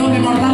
no me importaba.